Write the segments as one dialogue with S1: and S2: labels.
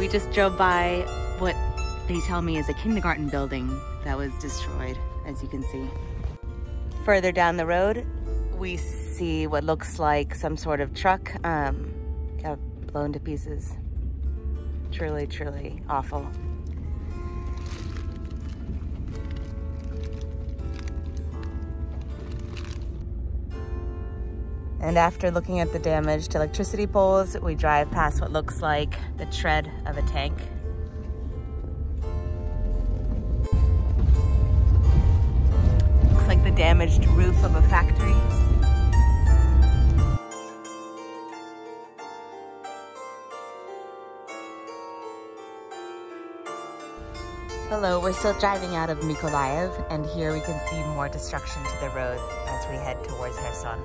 S1: We just drove by what they tell me is a kindergarten building that was destroyed, as you can see. Further down the road, we see what looks like some sort of truck um, blown to pieces. Truly, truly awful. And after looking at the damaged electricity poles, we drive past what looks like the tread of a tank. Looks like the damaged roof of a factory. Hello, we're still driving out of Mykolaiv, and here we can see more destruction to the road as we head towards Kherson.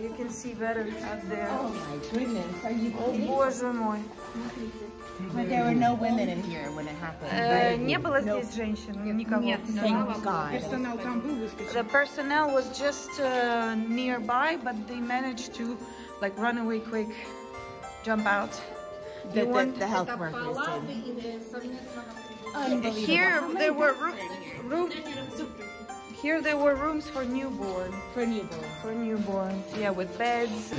S2: You can see better out there.
S3: Oh my goodness, are you
S2: О,
S3: kidding?
S2: боже мой.
S3: But there were no women in here when it happened.
S2: Э,
S3: right?
S2: Не было здесь женщин, никого.
S3: Thank God.
S2: The personnel was just uh, nearby, but they managed to like run away quick, jump out.
S3: The,
S2: You
S3: the,
S2: want-
S3: the health workers did. Unbelievable.
S2: Here
S3: How many
S2: there were
S3: births
S2: roo-
S3: are in here?
S2: there were rooms for newborn,
S3: For newborns.
S2: for newborns. Yeah, with beds.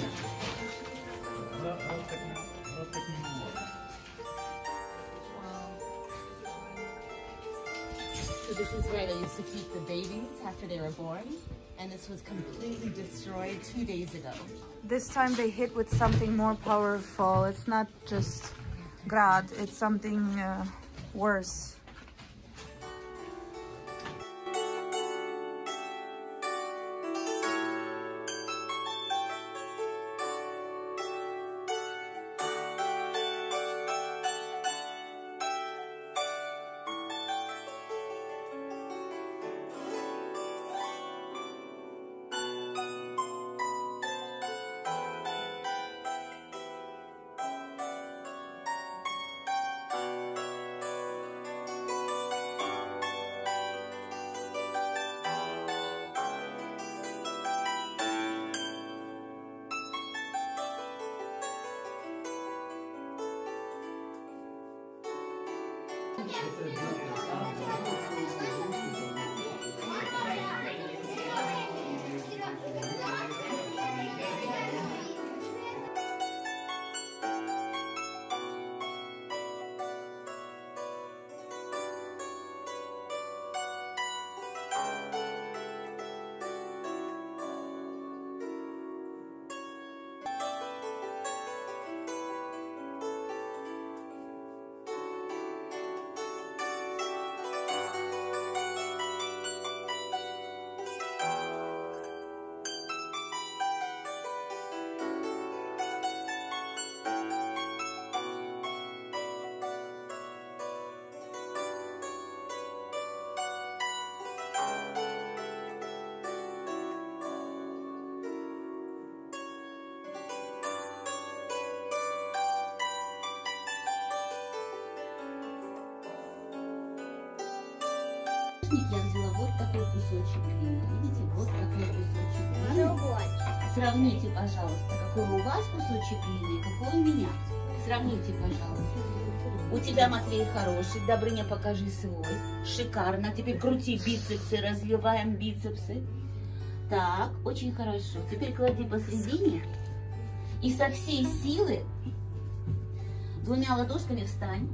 S3: So this is where they used to keep the babies after they were born. And this was completely destroyed two days ago.
S2: This time they hit with something more powerful. It's not just grad, it's something uh, worse. Thank you.
S4: Я взяла вот такой кусочек глины. Видите, вот такой кусочек глины. Сравните, пожалуйста, какой у вас кусочек глины и какой у меня. Сравните, пожалуйста. У тебя, Матвей, хороший. Добрыня, покажи свой. Шикарно. Теперь крути бицепсы, развиваем бицепсы. Так, очень хорошо. Теперь клади посередине. И со всей силы двумя ладошками встань.